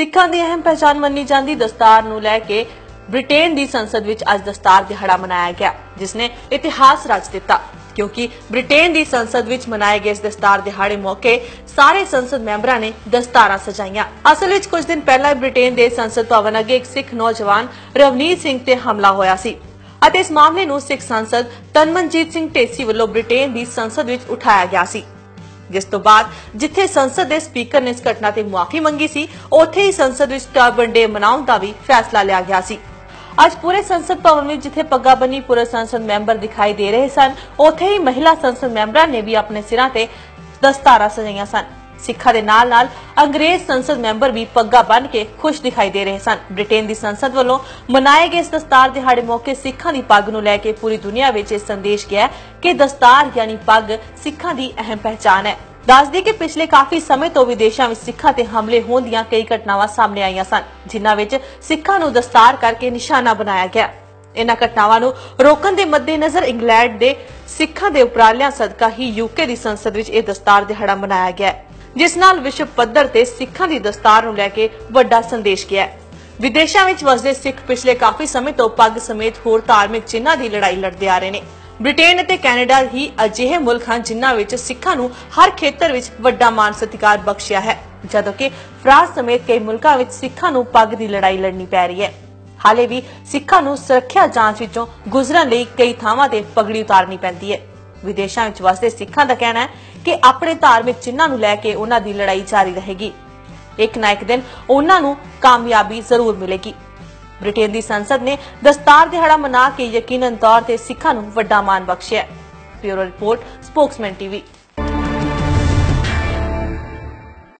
ਸਿੱਖਾਂ ਦੀ ਅਹਿਮ ਪਹਿਚਾਨ ਮੰਨੀ ਜਾਂਦੀ ਦਸਤਾਰ ਨੂੰ ਲੈ ਕੇ ਬ੍ਰਿਟੇਨ ਦੀ ਸੰਸਦ ਵਿੱਚ ਅੱਜ ਦਸਤਾਰ ਦਿਹਾੜਾ ਮਨਾਇਆ ਗਿਆ, ਜਿਸ ਨੇ ਇਤਿਹਾਸ ਰਚ ਦਿੱਤਾ। ਕਿਉਂਕਿ ਬ੍ਰਿਟੇਨ ਦੀ ਸੰਸਦ ਵਿੱਚ ਮਨਾਏ ਗਏ ਇਸ ਦਸਤਾਰ ਦਿਹਾੜੇ ਮੌਕੇ ਸਾਰੇ ਸੰਸਦ ਮੈਂਬਰਾਂ ਨੇ ਦਸਤਾਰਾਂ ਸਜਾਈਆਂ। ਅਸਲ ਵਿੱਚ ਕੁਝ ਦਿਨ ਪਹਿਲਾਂ ਬ੍ਰਿਟੇਨ ਦੇ ਸੰਸਦ ਭਵਨ ਅੱਗੇ ਇੱਕ ਸਿੱਖ ਨੌਜਵਾਨ ਰਵਨੀਤ ਸਿੰਘ ਤੇ ਹਮਲਾ ਹੋਇਆ ਸੀ ਅਤੇ ਇਸ ਮਾਮਲੇ ਨੂੰ ਸਿੱਖ ਸੰਸਦ ਤਨਮਨਜੀਤ ਸਿੰਘ ਢੇਸੀ ਵੱਲੋਂ ਬ੍ਰਿਟੇਨ ਦੀ ਸੰਸਦ ਵਿੱਚ ਉਠਾਇਆ ਗਿਆ ਸੀ। ਜਿਸ ਤੋਂ ਬਾਅਦ ਜਿੱਥੇ ਸੰਸਦ ਦੇ ਸਪੀਕਰ ਨੇ ਇਸ ਘਟਨਾ ਤੇ ਮੁਆਫੀ ਮੰਗੀ ਸੀ, ਉੱਥੇ ਹੀ ਸੰਸਦ ਵਿੱਚ ਟਰਬਨ ਡੇ ਮਨਾਉਣ ਦਾ ਵੀ ਫੈਸਲਾ ਲਿਆ ਗਿਆ ਸੀ। ਅੱਜ ਪੂਰੇ ਸੰਸਦ ਭਵਨ ਵਿੱਚ ਜਿੱਥੇ ਪੱਗਾ ਬੰਨੀ ਪੂਰੇ ਸੰਸਦ ਮੈਂਬਰ ਦਿਖਾਈ ਦੇ ਰਹੇ ਸਨ, ਉੱਥੇ ਹੀ ਮਹਿਲਾ ਸੰਸਦ ਮੈਂਬਰਾਂ ਨੇ ਵੀ ਆਪਣੇ ਸਿਰਾਂ ਤੇ ਦਸਤਾਰਾਂ ਸਜਾਈਆਂ ਸਨ। ਸਿੱਖਾਂ ਦੇ ਨਾਲ-ਨਾਲ ਅੰਗਰੇਜ਼ ਸੰਸਦ ਮੈਂਬਰ ਵੀ ਪੱਗਾ ਬੰਨ ਕੇ ਖੁਸ਼ ਦਿਖਾਈ ਦੇ ਰਹੇ ਸਨ। ਬ੍ਰਿਟੇਨ ਦੀ ਸੰਸਦ ਵੱਲੋਂ ਮਨਾਏ ਗਏ ਇਸ ਦਸਤਾਰ ਦਿਹਾੜੇ ਮੌਕੇ ਸਿੱਖਾਂ ਦੀ ਪੱਗ ਨੂੰ ਲੈ ਕੇ ਪੂਰੀ ਦੁਨੀਆ ਵਿੱਚ ਇਹ ਸੰਦੇਸ਼ ਗਿਆ ਕਿ ਦਸਤਾਰ ਯਾਨੀ ਪੱਗ ਸਿੱਖਾਂ ਦੀ ਅਹਿਮ ਪਹਿਚਾਨ ਹੈ। ਦੱਸਦੇ ਕਿ ਪਿਛਲੇ ਕਾਫੀ ਸਮੇਂ ਤੋਂ ਵਿਦੇਸ਼ਾਂ ਵਿੱਚ ਸਿੱਖਾਂ ਤੇ ਹਮਲੇ ਹੋਣ ਦੀਆਂ ਕਈ ਘਟਨਾਵਾਂ ਸਾਹਮਣੇ ਆਈਆਂ ਸਨ, ਜਿਨ੍ਹਾਂ ਵਿੱਚ ਸਿੱਖਾਂ ਨੂੰ ਦਸਤਾਰ ਕਰਕੇ ਨਿਸ਼ਾਨਾ ਬਣਾਇਆ ਗਿਆ। ਇਨ੍ਹਾਂ ਘਟਨਾਵਾਂ ਨੂੰ ਰੋਕਣ ਦੇ ਮੱਦੇਨਜ਼ਰ ਇੰਗਲੈਂਡ ਦੇ ਸਿੱਖਾਂ ਦੇ ਉਪਰਾਲਿਆਂ ਸਦਕਾ ਹੀ ਯੂਕੇ ਦੀ ਸੰਸਦ ਵਿੱਚ ਇਹ ਦਸਤਾਰ ਦਿਹਾੜਾ ਮਨਾਇਆ ਗਿਆ ਜਿਸ ਨਾਲ ਵਿਸ਼ਵ ਪੱਧਰ ਤੇ ਸਿੱਖਾਂ ਦੀ ਦਸਤਾਰ ਨੂੰ ਲੈ ਕੇ ਵੱਡਾ ਸੰਦੇਸ਼ ਗਿਆ ਹੈ। ਵਿਦੇਸ਼ਾਂ ਵਿੱਚ ਵਸਦੇ ਸਿੱਖ ਪਿਛਲੇ ਕਾਫੀ ਸਮੇਂ ਤੋਂ ਪੱਗ ਸਮੇਤ ਹੋਰ ਧਾਰਮਿਕ ਚਿੰਨ੍ਹਾਂ ਦੀ ਲੜਾਈ ਲੜਦੇ ਆ ਰਹੇ ਨੇ। ਬ੍ਰਿਟੇਨ ਅਤੇ ਕੈਨੇਡਾ ਹੀ ਅਜਿਹੇ ਮੁਲਕ ਹਨ ਜਿਨ੍ਹਾਂ ਵਿੱਚ ਸਿੱਖਾਂ ਨੂੰ ਹਰ ਖੇਤਰ ਵਿੱਚ ਵੱਡਾ ਮਾਨ ਸਤਿਕਾਰ ਬਖਸ਼ਿਆ ਹੈ, ਜਦੋਂ ਕਿ ਫਰਾਂਸ ਸਮੇਤ ਕਈ ਮੁਲਕਾਂ ਵਿੱਚ ਸਿੱਖਾਂ ਨੂੰ ਪੱਗ ਦੀ ਲੜਾਈ ਲੜਨੀ ਪੈ ਰਹੀ ਹੈ। ਹਾਲੇ ਵੀ ਸਿੱਖਾਂ ਨੂੰ ਸੁਰੱਖਿਆ ਜਾਂਚ ਵਿੱਚੋਂ ਗੁਜ਼ਰਨ ਲਈ ਕਈ ਥਾਵਾਂ ਤੇ ਪਗੜੀ ਉਤਾਰਨੀ ਪੈਂਦੀ ਹੈ। ਵਿਦੇਸ਼ਾਂ ਵਿੱਚ ਵਸਦੇ ਸਿੱਖਾਂ ਦਾ ਕਹਿਣਾ ਹੈ ਕਿ ਆਪਣੇ ਧਾਰਮਿਕ ਚਿੰਨ੍ਹਾਂ ਨੂੰ ਲੈ ਕੇ ਉਹਨਾਂ ਦੀ ਲੜਾਈ ਜਾਰੀ ਰਹੇਗੀ। ਇੱਕ ਨਾ ਇੱਕ ਦਿਨ ਉਹਨਾਂ ਨੂੰ ਕਾਮਯਾਬੀ ਜ਼ਰੂਰ ਮਿਲੇਗੀ। ਬ੍ਰਿਟੇਨ ਦੀ ਸੰਸਦ ਨੇ ਦਸਤਾਰ ਦਿਹਾੜਾ ਮਨਾ ਕੇ ਯਕੀਨਨ ਤੌਰ ਤੇ ਸਿੱਖਾਂ ਨੂੰ ਵੱਡਾ ਮਾਣ ਬਖਸ਼ਿਆ ਬਿਊਰੋ ਰਿਪੋਰਟ, ਸਪੋਕਸਮੈਨ ਟੀਵੀ।